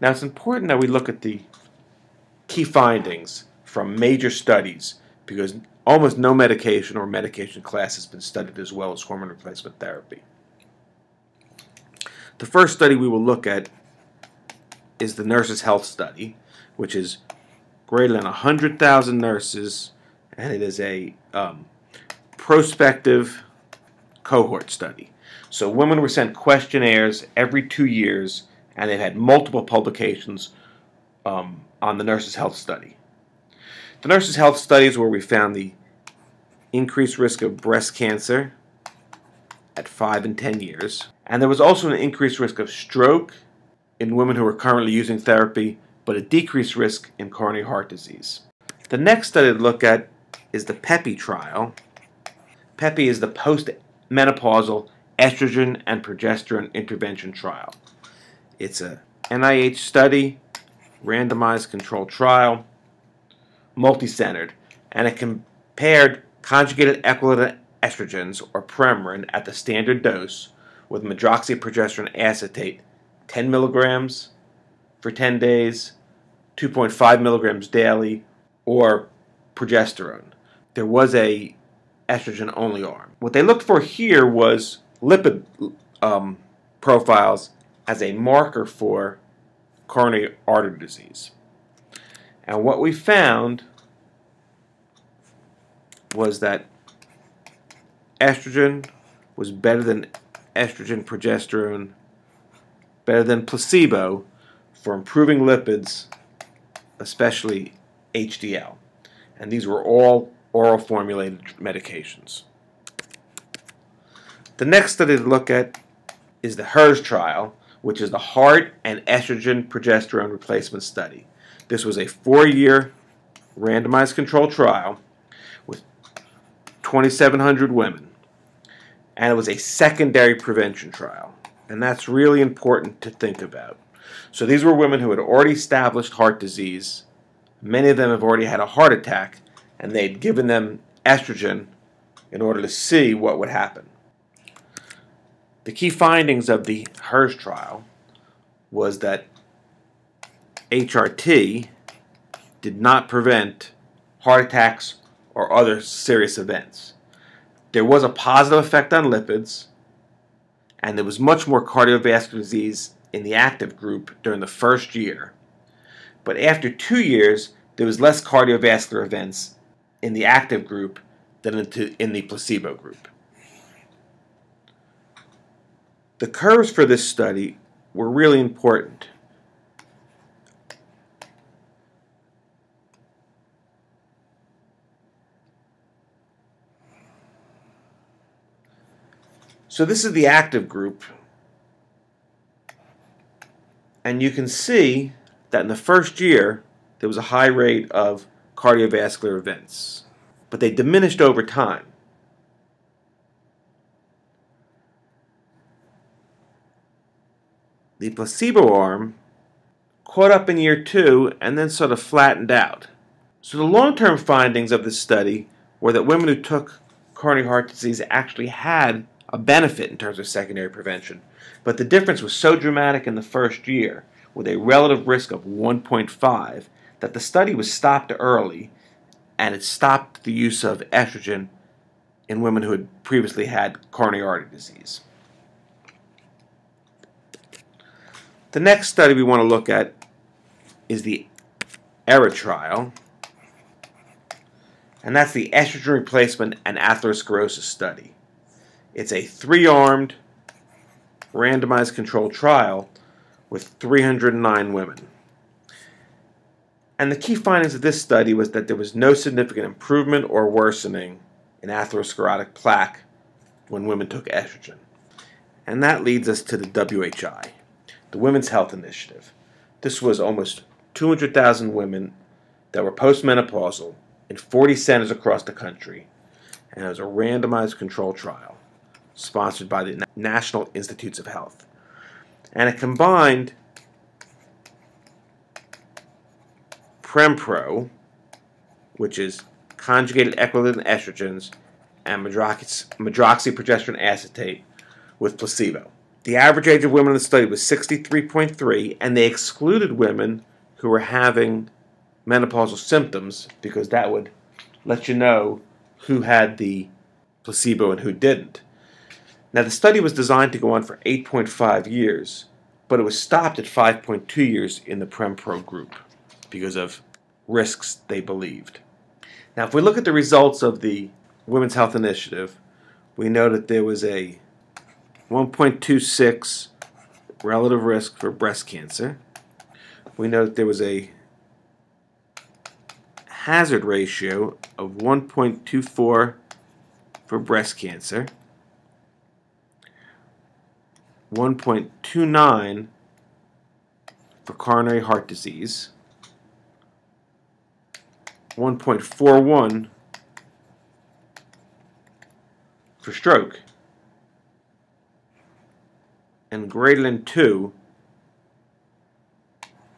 Now it's important that we look at the key findings from major studies because almost no medication or medication class has been studied as well as hormone replacement therapy. The first study we will look at is the Nurses' Health Study, which is greater than 100,000 nurses, and it is a um, prospective cohort study. So women were sent questionnaires every two years, and they've had multiple publications um, on the Nurses' Health Study. The Nurses' Health Study is where we found the increased risk of breast cancer at 5 and 10 years. And there was also an increased risk of stroke in women who are currently using therapy, but a decreased risk in coronary heart disease. The next study to look at is the PEPI trial. PEPI is the post-menopausal estrogen and progesterone intervention trial. It's a NIH study, randomized controlled trial, multi-centered, and it compared conjugated equine estrogens, or Premarin, at the standard dose with medroxyprogesterone acetate 10 milligrams for 10 days, 2.5 milligrams daily, or progesterone. There was a estrogen only arm. What they looked for here was lipid um, profiles as a marker for coronary artery disease. And what we found was that estrogen was better than estrogen progesterone, better than placebo for improving lipids, especially HDL. And these were all oral formulated medications. The next study to look at is the HERS trial, which is the heart and estrogen progesterone replacement study. This was a four-year randomized controlled trial with 2,700 women and it was a secondary prevention trial. And that's really important to think about. So these were women who had already established heart disease. Many of them have already had a heart attack, and they'd given them estrogen in order to see what would happen. The key findings of the HERS trial was that HRT did not prevent heart attacks or other serious events. There was a positive effect on lipids, and there was much more cardiovascular disease in the active group during the first year. But after two years, there was less cardiovascular events in the active group than in the placebo group. The curves for this study were really important. So this is the active group. And you can see that in the first year, there was a high rate of cardiovascular events. But they diminished over time. The placebo arm caught up in year two and then sort of flattened out. So the long-term findings of this study were that women who took coronary heart disease actually had a benefit in terms of secondary prevention. But the difference was so dramatic in the first year, with a relative risk of 1.5, that the study was stopped early and it stopped the use of estrogen in women who had previously had coronary artery disease. The next study we want to look at is the ERA trial, and that's the estrogen replacement and atherosclerosis study. It's a three-armed, randomized controlled trial with 309 women. And the key findings of this study was that there was no significant improvement or worsening in atherosclerotic plaque when women took estrogen. And that leads us to the WHI, the Women's Health Initiative. This was almost 200,000 women that were postmenopausal in 40 centers across the country, and it was a randomized control trial sponsored by the National Institutes of Health. And it combined Prempro, which is conjugated equine estrogens, and medroxyprogesterone acetate with placebo. The average age of women in the study was 63.3, and they excluded women who were having menopausal symptoms because that would let you know who had the placebo and who didn't. Now, the study was designed to go on for 8.5 years, but it was stopped at 5.2 years in the PremPro group because of risks they believed. Now, if we look at the results of the Women's Health Initiative, we know that there was a 1.26 relative risk for breast cancer. We know that there was a hazard ratio of 1.24 for breast cancer, 1.29 for coronary heart disease, 1.41 for stroke, and greater than 2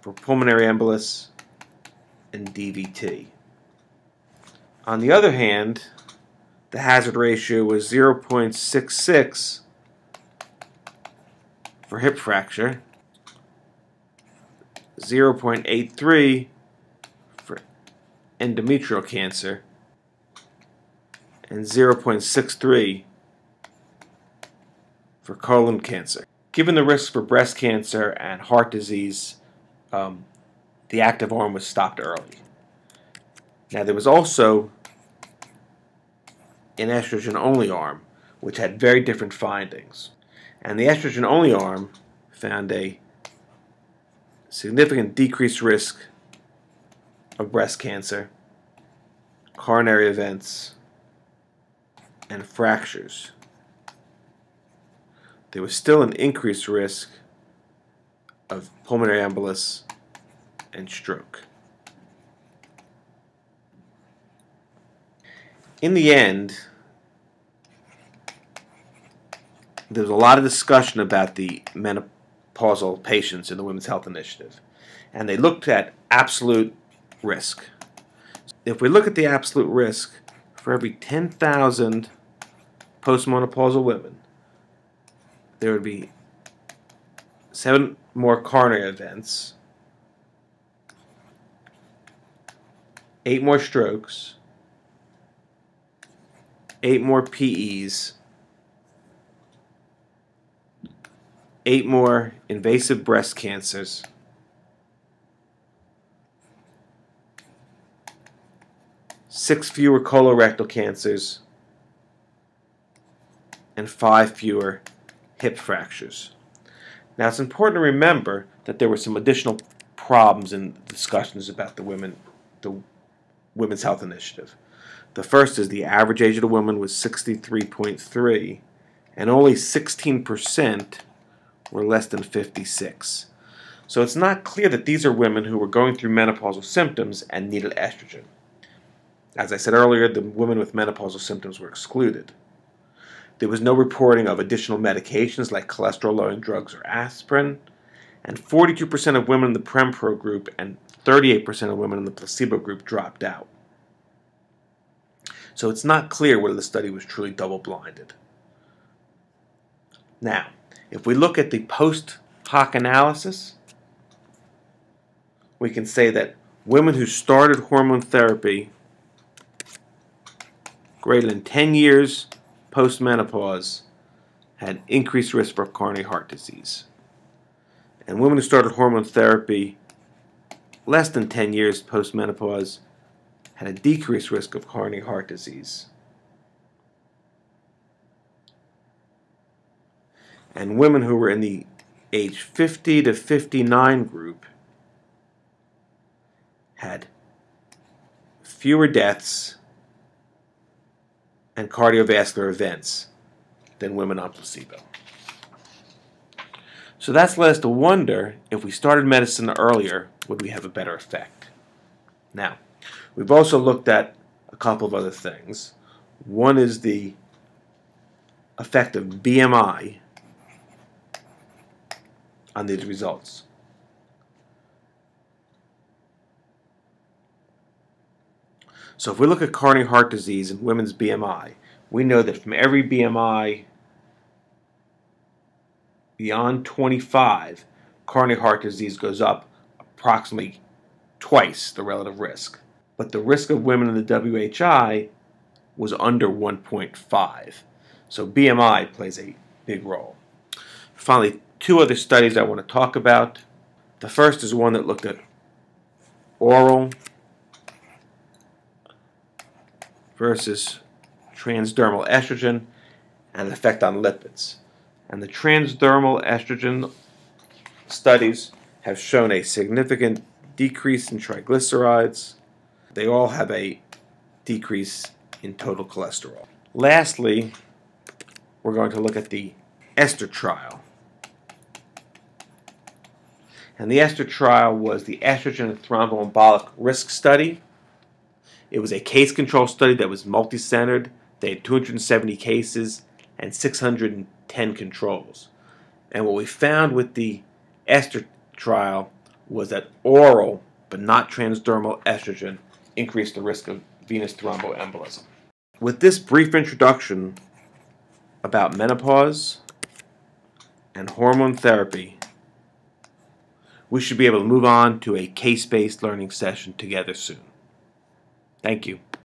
for pulmonary embolus and DVT. On the other hand, the hazard ratio was 0.66 for hip fracture, 0.83 for endometrial cancer, and 0.63 for colon cancer. Given the risks for breast cancer and heart disease, um, the active arm was stopped early. Now, there was also an estrogen only arm, which had very different findings. And the estrogen only arm found a significant decreased risk of breast cancer, coronary events, and fractures. There was still an increased risk of pulmonary embolus and stroke. In the end, there was a lot of discussion about the menopausal patients in the Women's Health Initiative, and they looked at absolute risk. If we look at the absolute risk for every 10,000 postmenopausal women, there would be seven more coronary events, eight more strokes, eight more PEs, eight more invasive breast cancers, six fewer colorectal cancers, and five fewer hip fractures. Now it's important to remember that there were some additional problems in discussions about the women, the Women's Health Initiative. The first is the average age of the woman was 63.3, and only 16% were less than 56. So it's not clear that these are women who were going through menopausal symptoms and needed estrogen. As I said earlier, the women with menopausal symptoms were excluded. There was no reporting of additional medications like cholesterol lowering drugs or aspirin, and 42% of women in the PremPro group and 38% of women in the placebo group dropped out. So it's not clear whether the study was truly double blinded. Now, if we look at the post hoc analysis, we can say that women who started hormone therapy greater than 10 years post-menopause had increased risk for coronary heart disease. And women who started hormone therapy less than 10 years post-menopause had a decreased risk of coronary heart disease. And women who were in the age 50 to 59 group had fewer deaths and cardiovascular events than women on placebo. So that's led us to wonder if we started medicine earlier, would we have a better effect? Now, we've also looked at a couple of other things. One is the effect of BMI on these results. So if we look at coronary heart disease and women's BMI, we know that from every BMI beyond 25, coronary heart disease goes up approximately twice the relative risk. But the risk of women in the WHI was under 1.5. So BMI plays a big role. Finally, two other studies I want to talk about. The first is one that looked at oral versus transdermal estrogen and the effect on lipids. And the transdermal estrogen studies have shown a significant decrease in triglycerides. They all have a decrease in total cholesterol. Lastly, we're going to look at the ESTHER trial. And the ESTHER trial was the estrogen and thromboembolic risk study. It was a case control study that was multi-centered. They had 270 cases and 610 controls. And what we found with the ESTHER trial was that oral, but not transdermal estrogen, increased the risk of venous thromboembolism. With this brief introduction about menopause and hormone therapy, we should be able to move on to a case-based learning session together soon. Thank you.